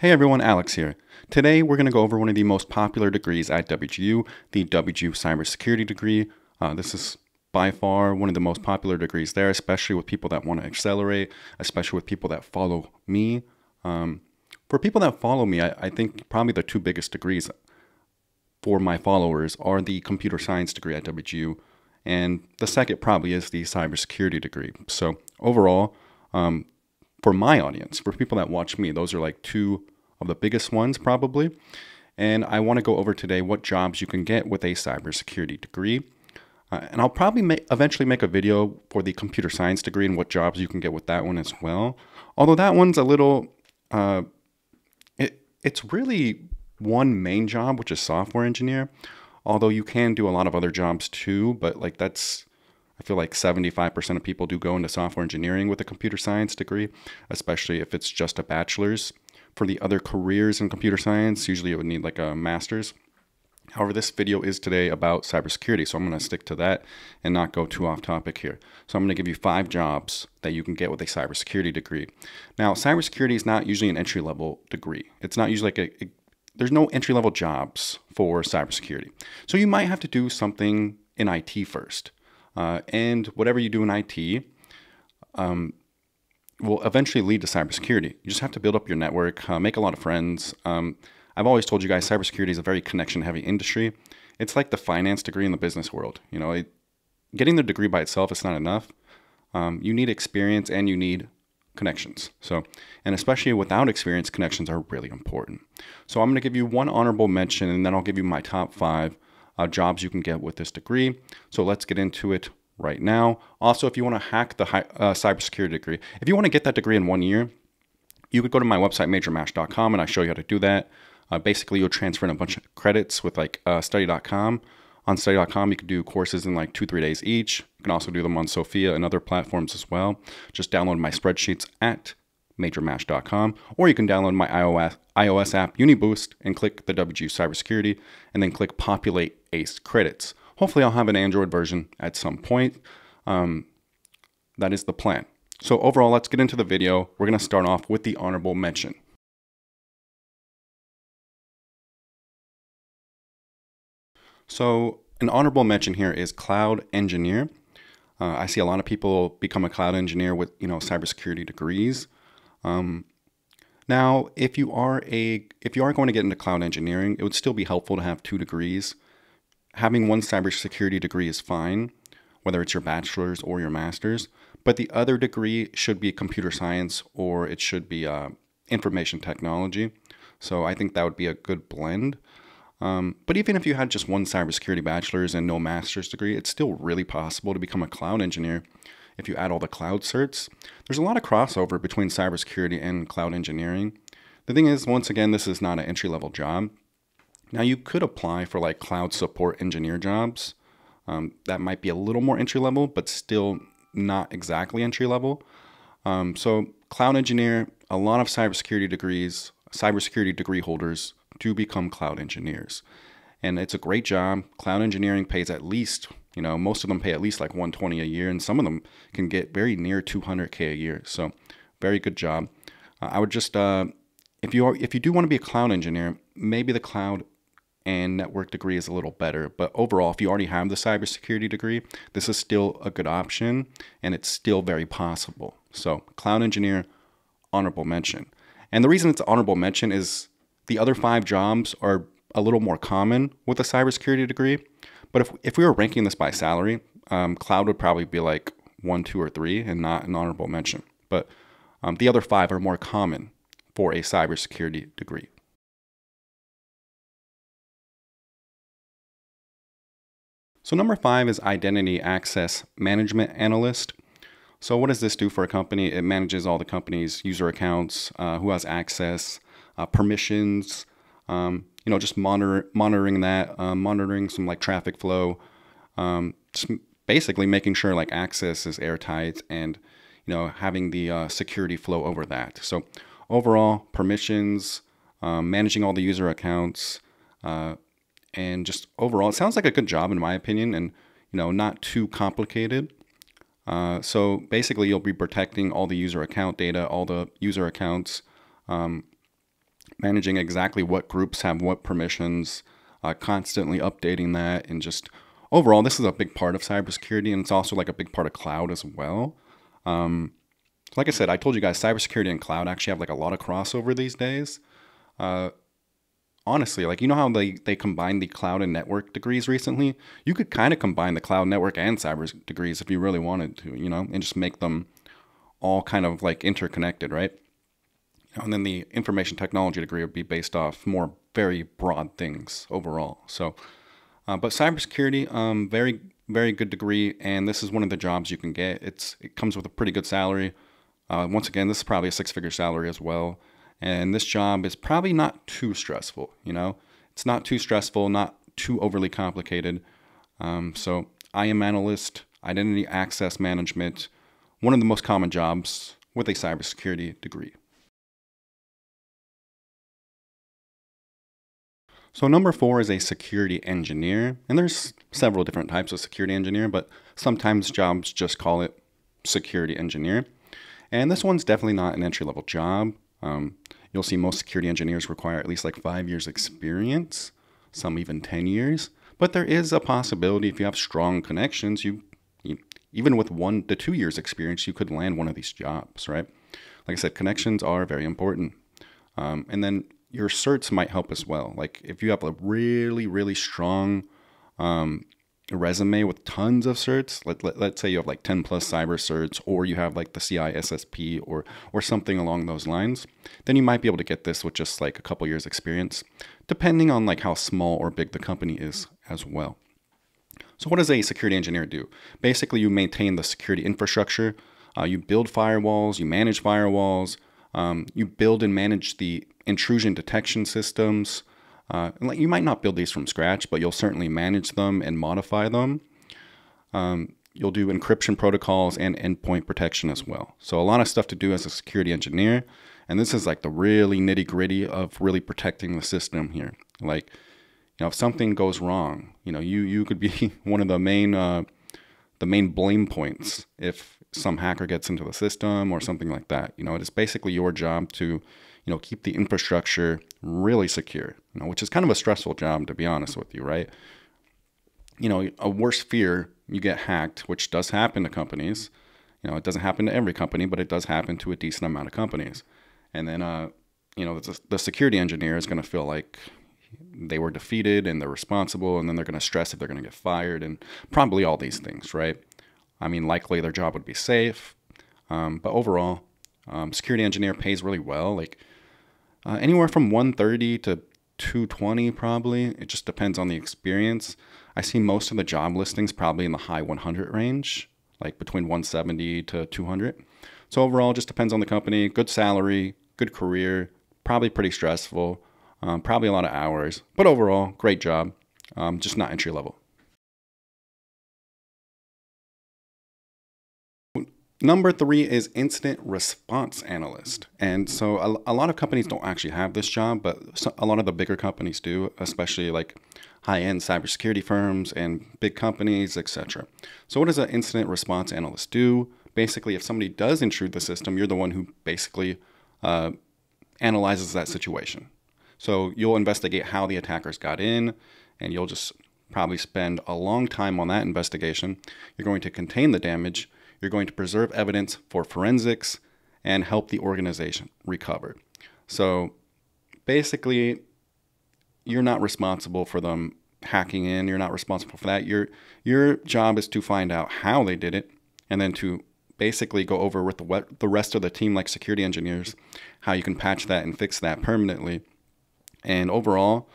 Hey everyone, Alex here. Today we're going to go over one of the most popular degrees at WGU, the WGU Cybersecurity degree. Uh, this is by far one of the most popular degrees there, especially with people that want to accelerate, especially with people that follow me. Um, for people that follow me, I, I think probably the two biggest degrees for my followers are the computer science degree at WGU, and the second probably is the cybersecurity degree. So overall, um, for my audience, for people that watch me, those are like two of the biggest ones probably. And I want to go over today what jobs you can get with a cybersecurity degree. Uh, and I'll probably make, eventually make a video for the computer science degree and what jobs you can get with that one as well. Although that one's a little, uh, it, it's really one main job, which is software engineer. Although you can do a lot of other jobs too, but like that's I feel like 75% of people do go into software engineering with a computer science degree, especially if it's just a bachelor's. For the other careers in computer science, usually it would need like a master's. However, this video is today about cybersecurity, so I'm going to stick to that and not go too off topic here. So I'm going to give you five jobs that you can get with a cybersecurity degree. Now, cybersecurity is not usually an entry level degree. It's not usually like a, a there's no entry level jobs for cybersecurity. So you might have to do something in IT first. Uh, and whatever you do in IT um, will eventually lead to cybersecurity. You just have to build up your network, uh, make a lot of friends. Um, I've always told you guys cybersecurity is a very connection heavy industry. It's like the finance degree in the business world. You know, it, getting the degree by itself is not enough. Um, you need experience and you need connections. So, and especially without experience, connections are really important. So, I'm going to give you one honorable mention and then I'll give you my top five uh, jobs you can get with this degree. So let's get into it right now. Also, if you want to hack the high, uh, cybersecurity degree, if you want to get that degree in one year, you could go to my website, majormash.com, and I show you how to do that. Uh, basically, you'll transfer in a bunch of credits with like uh, study.com. On study.com, you could do courses in like two, three days each. You can also do them on Sophia and other platforms as well. Just download my spreadsheets at majormash.com, or you can download my iOS, iOS app UniBoost and click the WGU Cybersecurity and then click Populate ACE Credits. Hopefully, I'll have an Android version at some point. Um, that is the plan. So, overall, let's get into the video. We're going to start off with the honorable mention. So, an honorable mention here is cloud engineer. Uh, I see a lot of people become a cloud engineer with you know cybersecurity degrees. Um, now, if you are a if you are going to get into cloud engineering, it would still be helpful to have two degrees. Having one cybersecurity degree is fine, whether it's your bachelor's or your master's, but the other degree should be computer science or it should be uh, information technology. So I think that would be a good blend. Um, but even if you had just one cybersecurity bachelor's and no master's degree, it's still really possible to become a cloud engineer if you add all the cloud certs. There's a lot of crossover between cybersecurity and cloud engineering. The thing is, once again, this is not an entry level job. Now, you could apply for like cloud support engineer jobs. Um, that might be a little more entry level, but still not exactly entry level. Um, so, cloud engineer, a lot of cybersecurity degrees, cybersecurity degree holders do become cloud engineers. And it's a great job. Cloud engineering pays at least you know, most of them pay at least like 120 a year, and some of them can get very near 200k a year. So, very good job. Uh, I would just, uh, if you are, if you do want to be a cloud engineer, maybe the cloud and network degree is a little better. But overall, if you already have the cybersecurity degree, this is still a good option, and it's still very possible. So, cloud engineer, honorable mention. And the reason it's honorable mention is the other five jobs are a little more common with a cybersecurity degree. But if, if we were ranking this by salary, um, cloud would probably be like one, two, or three, and not an honorable mention. But um, the other five are more common for a cybersecurity degree. So, number five is Identity Access Management Analyst. So, what does this do for a company? It manages all the company's user accounts, uh, who has access, uh, permissions, um, you know, just monitor, monitoring that, um, monitoring some like traffic flow, um, just basically making sure like access is airtight and, you know, having the uh, security flow over that. So overall, permissions, um, managing all the user accounts, uh, and just overall, it sounds like a good job in my opinion, and you know, not too complicated. Uh, so basically, you'll be protecting all the user account data, all the user accounts, um, managing exactly what groups have what permissions, uh, constantly updating that, and just overall, this is a big part of cybersecurity, and it's also like a big part of cloud as well. Um, like I said, I told you guys, cybersecurity and cloud actually have like a lot of crossover these days. Uh, honestly, like you know how they they combined the cloud and network degrees recently? You could kind of combine the cloud network and cyber degrees if you really wanted to, you know, and just make them all kind of like interconnected, right? And then the information technology degree would be based off more very broad things overall. So, uh, but cybersecurity, um, very very good degree, and this is one of the jobs you can get. It's it comes with a pretty good salary. Uh, once again, this is probably a six figure salary as well. And this job is probably not too stressful, you know? It's not too stressful, not too overly complicated. Um, so, IAM analyst, identity access management, one of the most common jobs with a cybersecurity degree. So number four is a security engineer, and there's several different types of security engineer, but sometimes jobs just call it security engineer. And this one's definitely not an entry level job. Um, you'll see most security engineers require at least like five years experience, some even 10 years. But there is a possibility if you have strong connections, you, you even with one to two years experience, you could land one of these jobs, right? Like I said, connections are very important. Um, and then your certs might help as well. Like if you have a really, really strong um, resume with tons of certs, let, let, let's say you have like 10 plus cyber certs, or you have like the CISSP or, or something along those lines, then you might be able to get this with just like a couple years experience, depending on like how small or big the company is as well. So what does a security engineer do? Basically, you maintain the security infrastructure, uh, you build firewalls, you manage firewalls, um, you build and manage the intrusion detection systems, uh, like you might not build these from scratch, but you'll certainly manage them and modify them. Um, you'll do encryption protocols and endpoint protection as well. So a lot of stuff to do as a security engineer. And this is like the really nitty gritty of really protecting the system here. Like, you know, if something goes wrong, you know, you you could be one of the main uh, the main blame points if some hacker gets into the system or something like that. You know, it is basically your job to you know, keep the infrastructure really secure, you know, which is kind of a stressful job to be honest with you, right? You know, a worse fear, you get hacked, which does happen to companies. You know, it doesn't happen to every company, but it does happen to a decent amount of companies. And then, uh, you know, the, the security engineer is going to feel like they were defeated and they're responsible, and then they're going to stress if they're going to get fired, and probably all these things, right? I mean, likely their job would be safe, um, but overall, um, security engineer pays really well. Like uh, anywhere from 130 to 220 probably. It just depends on the experience. I see most of the job listings probably in the high 100 range, like between 170 to 200. So overall, just depends on the company. Good salary, good career, probably pretty stressful, um, probably a lot of hours, but overall, great job. Um, just not entry level. Number three is incident response analyst. And so a, a, lot of companies don't actually have this job, but a lot of the bigger companies do, especially like high-end cybersecurity firms and big companies, etc. So what does an incident response analyst do? Basically, if somebody does intrude the system, you're the one who basically uh, analyzes that situation. So you'll investigate how the attackers got in, and you'll just probably spend a long time on that investigation. You're going to contain the damage you're going to preserve evidence for forensics and help the organization recover. So basically, you're not responsible for them hacking in. You're not responsible for that. Your your job is to find out how they did it, and then to basically go over with the the rest of the team, like security engineers, how you can patch that and fix that permanently. And overall,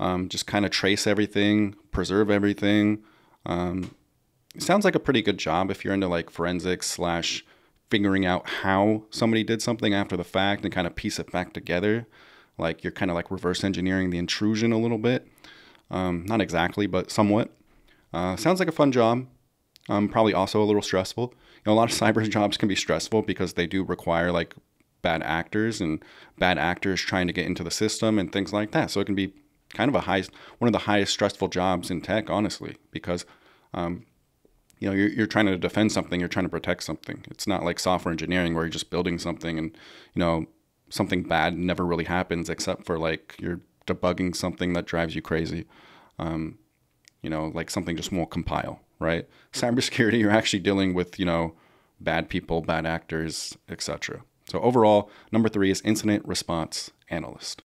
um, just kind of trace everything, preserve everything, um, sounds like a pretty good job if you're into like forensics slash figuring out how somebody did something after the fact and kind of piece it back together. Like you're kind of like reverse engineering the intrusion a little bit. Um, not exactly, but somewhat. Uh, sounds like a fun job. Um, probably also a little stressful. You know, a lot of cyber jobs can be stressful because they do require like bad actors and bad actors trying to get into the system and things like that. So it can be kind of a high, one of the highest stressful jobs in tech, honestly, because um, you know you're, you're trying to defend something you're trying to protect something it's not like software engineering where you're just building something and you know something bad never really happens except for like you're debugging something that drives you crazy. Um, you know, like something just won't compile, right? Cybersecurity, you're actually dealing with, you know, bad people, bad actors, etc. So overall, number three is incident response analyst.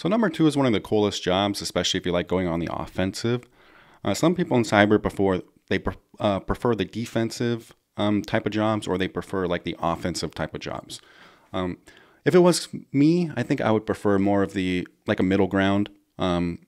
So number two is one of the coolest jobs, especially if you like going on the offensive. Uh, some people in cyber before they uh, prefer the defensive um, type of jobs, or they prefer like the offensive type of jobs. Um, if it was me, I think I would prefer more of the like a middle ground. Um,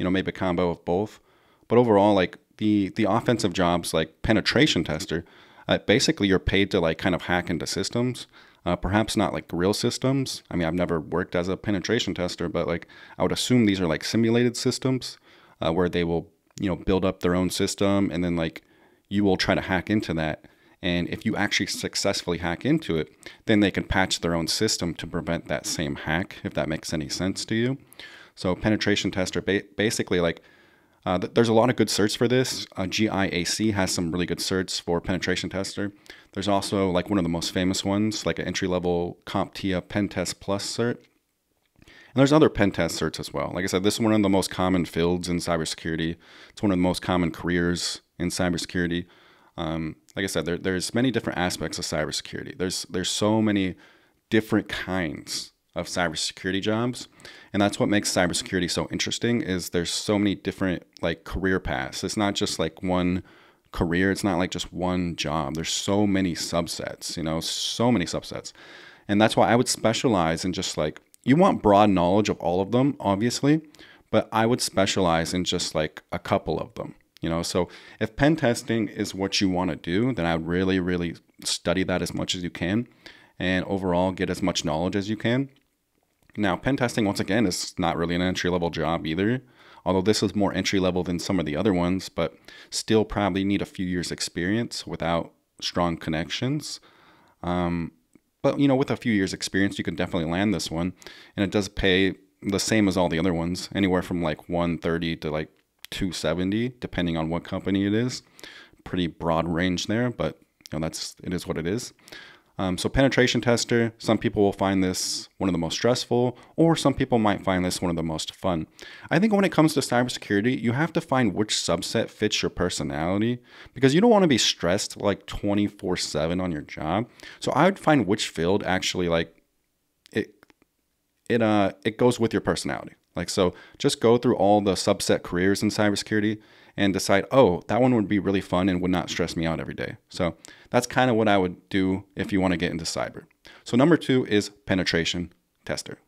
you know, maybe a combo of both. But overall, like the the offensive jobs, like penetration tester, uh, basically you're paid to like kind of hack into systems. Uh, perhaps not like real systems. I mean, I've never worked as a penetration tester, but like I would assume these are like simulated systems uh, where they will, you know, build up their own system and then like you will try to hack into that. And if you actually successfully hack into it, then they can patch their own system to prevent that same hack, if that makes any sense to you. So, penetration tester ba- basically like uh, th- there's a lot of good certs for this. Uh, GIAC has some really good certs for penetration tester. There's also like one of the most famous ones, like an entry level CompTIA Pentest Plus cert. And there's other pen test certs as well. Like I said, this is one of the most common fields in cybersecurity. It's one of the most common careers in cybersecurity. Um, like I said, there, there's many different aspects of cybersecurity. There's there's so many different kinds of cybersecurity jobs, and that's what makes cybersecurity so interesting. Is there's so many different like career paths. It's not just like one career. It's not like just one job. There's so many subsets. You know, so many subsets, and that's why I would specialize in just like you want broad knowledge of all of them, obviously, but I would specialize in just like a couple of them. You know, so if pen testing is what you want to do, then I would really, really study that as much as you can and overall get as much knowledge as you can. Now, pen testing, once again, is not really an entry level job either, although this is more entry level than some of the other ones, but still probably need a few years' experience without strong connections. Um, but, you know, with a few years' experience, you can definitely land this one. And it does pay the same as all the other ones, anywhere from like 130 to like 270, depending on what company it is. Pretty broad range there, but you know, that's it is what it is. Um, so penetration tester, some people will find this one of the most stressful, or some people might find this one of the most fun. I think when it comes to cybersecurity, you have to find which subset fits your personality because you don't want to be stressed like 24/7 on your job. So I would find which field actually like it it uh it goes with your personality. Like so just go through all the subset careers in cybersecurity and decide, oh, that one would be really fun and would not stress me out every day. So that's kind of what I would do if you want to get into cyber. So number two is penetration tester.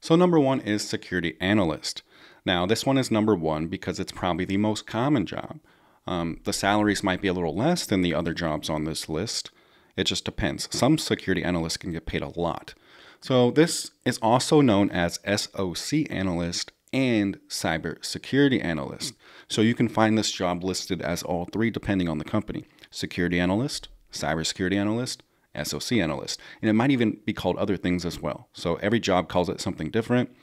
So number one is security analyst. Now this one is number one because it's probably the most common job. Um, the salaries might be a little less than the other jobs on this list. It just depends. Some security analysts can get paid a lot. So this is also known as SOC analyst and cybersecurity analyst. So you can find this job listed as all three depending on the company security analyst, cybersecurity analyst, SOC analyst. And it might even be called other things as well. So every job calls it something different.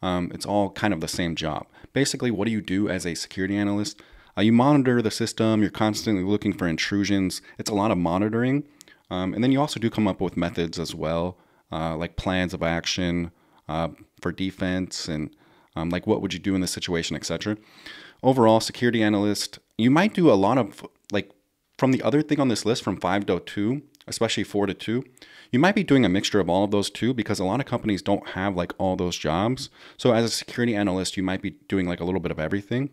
Um, it's all kind of the same job. Basically, what do you do as a security analyst? Uh, you monitor the system, you're constantly looking for intrusions. It's a lot of monitoring. Um, and then you also do come up with methods as well, uh, like plans of action uh, for defense and um, like what would you do in this situation, etc. Overall, security analyst, you might do a lot of like from the other thing on this list from 5 to 2, especially 4 to 2, you might be doing a mixture of all of those too because a lot of companies don't have like all those jobs. So as a security analyst, you might be doing like a little bit of everything.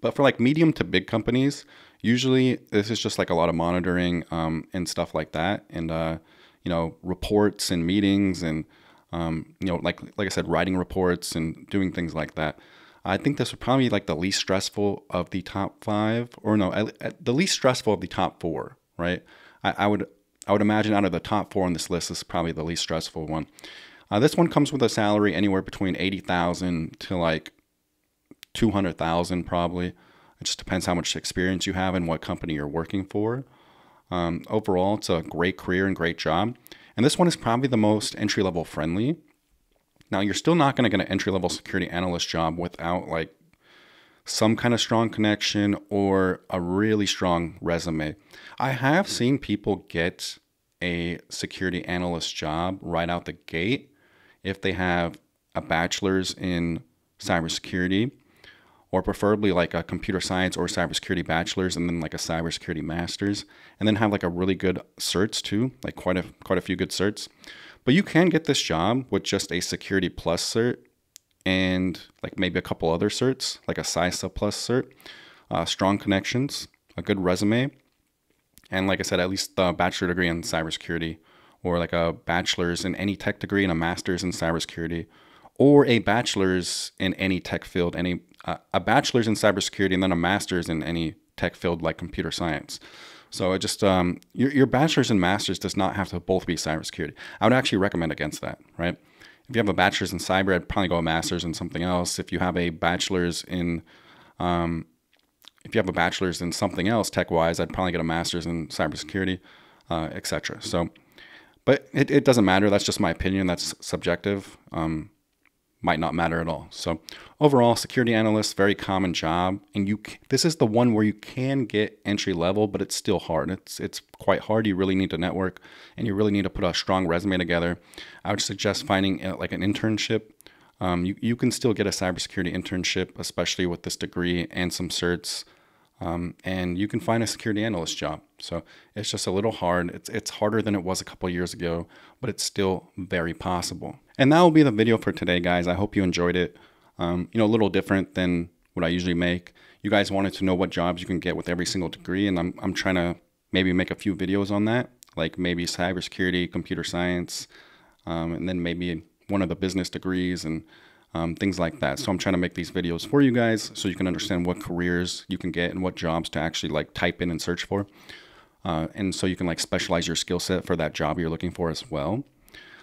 But for like medium to big companies, usually this is just like a lot of monitoring um, and stuff like that, and uh, you know reports and meetings and um, you know like like I said, writing reports and doing things like that. I think this would probably be like the least stressful of the top five, or no, at, at the least stressful of the top four. Right? I, I, would I would imagine out of the top four on this list, this is probably the least stressful one. Uh, this one comes with a salary anywhere between eighty thousand to like two hundred thousand, probably. It just depends how much experience you have and what company you're working for. Um, overall, it's a great career and great job. And this one is probably the most entry level friendly. Now, you're still not going to get an entry level security analyst job without like some kind of strong connection or a really strong resume. I have seen people get a security analyst job right out the gate if they have a bachelor's in cybersecurity or preferably like a computer science or cybersecurity bachelor's and then like a cybersecurity master's and then have like a really good certs too like quite a quite a few good certs. But you can get this job with just a security plus cert and like maybe a couple other certs like a CySA plus cert uh, strong connections a good resume and like i said at least a bachelor degree in cybersecurity or like a bachelor's in any tech degree and a master's in cybersecurity or a bachelor's in any tech field, any uh, a bachelor's in cybersecurity, and then a master's in any tech field like computer science. So it just um, your your bachelor's and master's does not have to both be cybersecurity. I would actually recommend against that, right? If you have a bachelor's in cyber, I'd probably go a master's in something else. If you have a bachelor's in um, if you have a bachelor's in something else tech wise, I'd probably get a master's in cybersecurity, uh, etc. So, but it, it doesn't matter. That's just my opinion. That's subjective. Um, might not matter at all. So overall, security analyst, very common job, and you this is the one where you can get entry level, but it's still hard. It's it's quite hard. You really need to network, and you really need to put a strong resume together. I would suggest finding uh, like an internship. Um, you you can still get a cybersecurity internship, especially with this degree and some certs. Um, and you can find a security analyst job. So it's just a little hard. It's it's harder than it was a couple years ago, but it's still very possible. And that will be the video for today, guys. I hope you enjoyed it. Um, you know, a little different than what I usually make. You guys wanted to know what jobs you can get with every single degree, and I'm I'm trying to maybe make a few videos on that, like maybe cybersecurity, computer science, um, and then maybe one of the business degrees and um, things like that. So I'm trying to make these videos for you guys so you can understand what careers you can get and what jobs to actually like type in and search for. Uh, and so you can like specialize your skill set for that job you're looking for as well.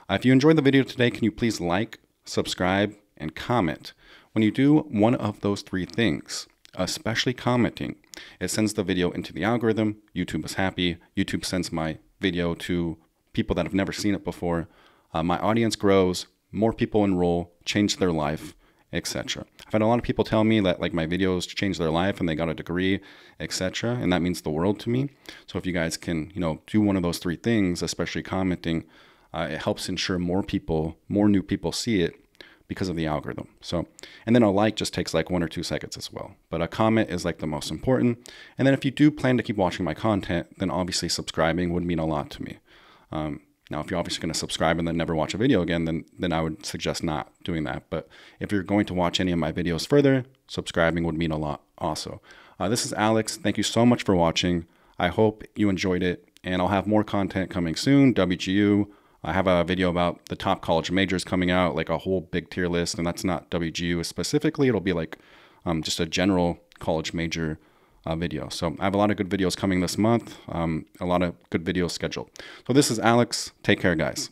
Uh, if you enjoyed the video today, can you please like, subscribe, and comment? When you do one of those three things, especially commenting, it sends the video into the algorithm. YouTube is happy. YouTube sends my video to people that have never seen it before. Uh, my audience grows, more people enroll, change their life, etc. I've had a lot of people tell me that like my videos changed their life and they got a degree, etc. And that means the world to me. So if you guys can, you know, do one of those three things, especially commenting, uh, it helps ensure more people, more new people see it because of the algorithm. So, and then a like just takes like one or two seconds as well. But a comment is like the most important. And then if you do plan to keep watching my content, then obviously subscribing would mean a lot to me. Um, now, if you're obviously going to subscribe and then never watch a video again, then then I would suggest not doing that. But if you're going to watch any of my videos further, subscribing would mean a lot also. Uh, this is Alex. Thank you so much for watching. I hope you enjoyed it, and I'll have more content coming soon. WGU. I have a video about the top college majors coming out, like a whole big tier list, and that's not WGU specifically. It'll be like um, just a general college major uh, video. So I have a lot of good videos coming this month, um, a lot of good videos scheduled. So this is Alex. Take care, guys.